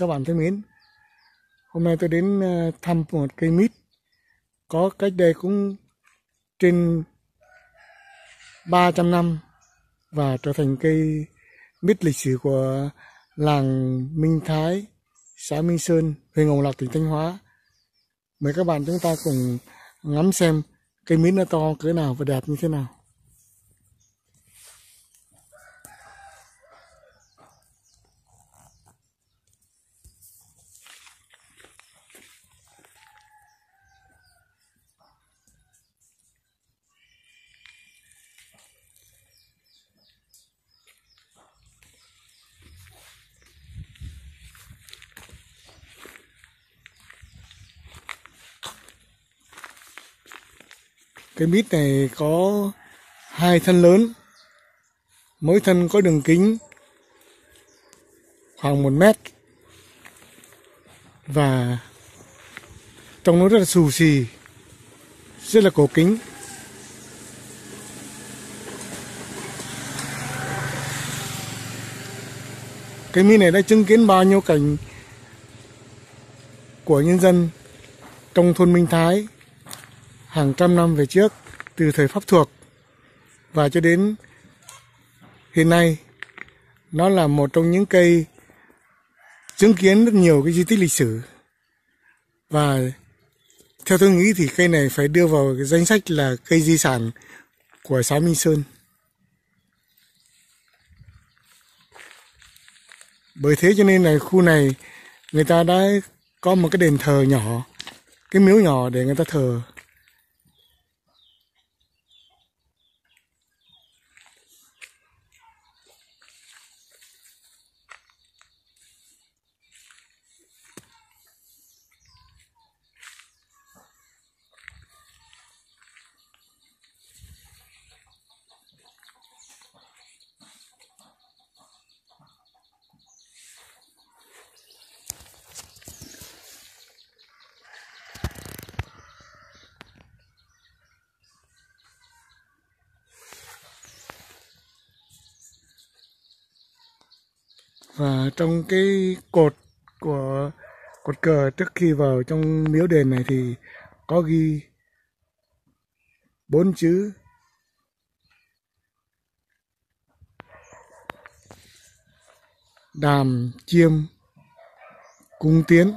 các bạn thân mến hôm nay tôi đến ờ, thăm một cây mít có cách đây cũng trên 300 năm và trở thành cây mít lịch sử của làng Minh Thái, xã Minh Sơn, huyện Ngọc Lạc, tỉnh Thanh Hóa. Mời các bạn chúng ta cùng ngắm xem cây mít nó to cỡ nào và đẹp như thế nào. Cái mít này có hai thân lớn, mỗi thân có đường kính khoảng một mét. Và trông nó rất là xù xì, rất là cổ kính. Cái mít này đã chứng kiến bao nhiêu cảnh của nhân dân trong thôn Minh Thái hàng trăm năm về trước từ thời Pháp thuộc. Và cho đến hiện nay nó là một trong những cây chứng kiến rất nhiều cái di tích lịch sử. Và theo tôi nghĩ thì cây này phải đưa vào cái danh sách là cây di sản của xã Minh Sơn. Bởi thế cho nên là khu này người ta đã có một cái đền thờ nhỏ, cái miếu nhỏ để người ta thờ. Và trong cái cột của cột cờ trước khi vào trong miếu đền này thì có ghi bốn chữ. Đàm chiêm cung tiến.